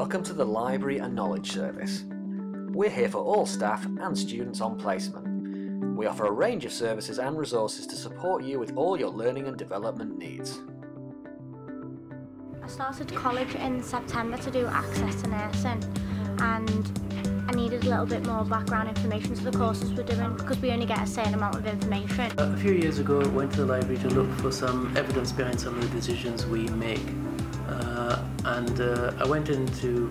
Welcome to the Library and Knowledge Service. We're here for all staff and students on placement. We offer a range of services and resources to support you with all your learning and development needs. I started college in September to do access to nursing and I needed a little bit more background information to the courses we're doing because we only get a certain amount of information. A few years ago I went to the library to look for some evidence behind some of the decisions we make uh, and uh, I went in to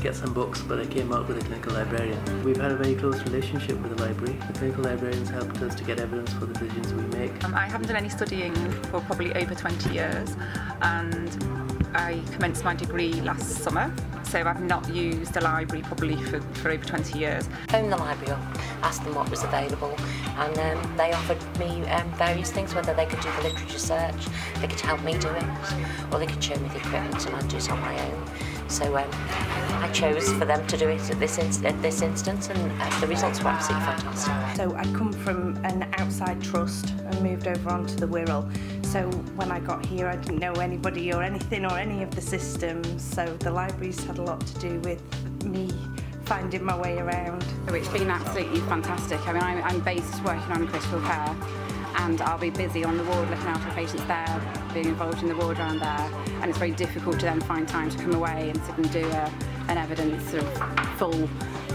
get some books but I came out with a clinical librarian. We've had a very close relationship with the library. The clinical librarians helped us to get evidence for the decisions we make. Um, I haven't done any studying for probably over 20 years and I commenced my degree last summer so I've not used the library probably for, for over 20 years. Phoned the library up, asked them what was available and um, they offered me um, various things, whether they could do the literature search, they could help me do it, or they could show me the equipment and I'd do it on my own. So um, I chose for them to do it at this, at this instance and uh, the results were absolutely fantastic. So I come from an outside trust and moved over onto the Wirral. So when I got here I didn't know anybody or anything or any of the systems so the libraries had a lot to do with me finding my way around. It's been absolutely fantastic. I mean, I'm, I'm based working on critical care and I'll be busy on the ward looking after patients there, being involved in the ward around there, and it's very difficult to then find time to come away and sit and do a, an evidence of full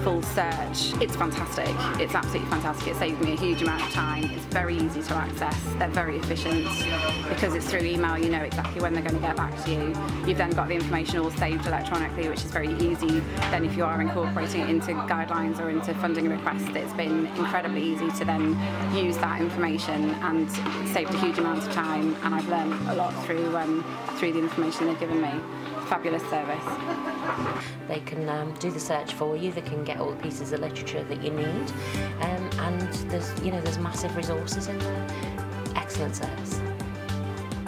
full search. It's fantastic. It's absolutely fantastic. It saves me a huge amount of time. It's very easy to access. They're very efficient. Because it's through email, you know exactly when they're going to get back to you. You've then got the information all saved electronically, which is very easy. Then if you are incorporating it into guidelines or into funding requests, it's been incredibly easy to then use that information and saved a huge amount of time. And I've learned a lot through um, through the information they've given me fabulous service. They can um, do the search for you, they can get all the pieces of literature that you need, um, and there's, you know, there's massive resources in there. Excellent service.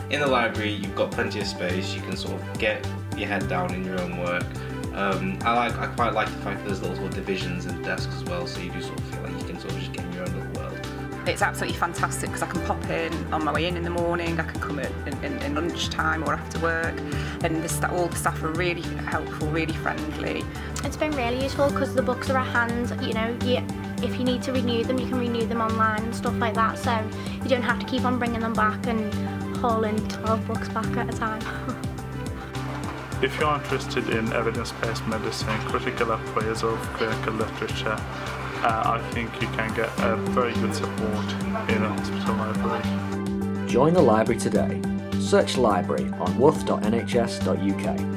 In the library, you've got plenty of space, you can sort of get your head down in your own work. Um, I like, I quite like the fact that there's little sort of divisions in the desks as well, so you do sort of feel like you can sort of just get in your own little world. It's absolutely fantastic because I can pop in on my way in in the morning, I can come in in, in, in lunchtime or after work, and the, all the staff are really helpful, really friendly. It's been really useful because the books are at hand, you know, you, if you need to renew them, you can renew them online and stuff like that, so you don't have to keep on bringing them back and hauling 12 books back at a time. If you're interested in evidence-based medicine, critical appraisal, of clinical literature, uh, I think you can get a very good support in a hospital library. Join the library today. Search library on wuth.nhs.uk.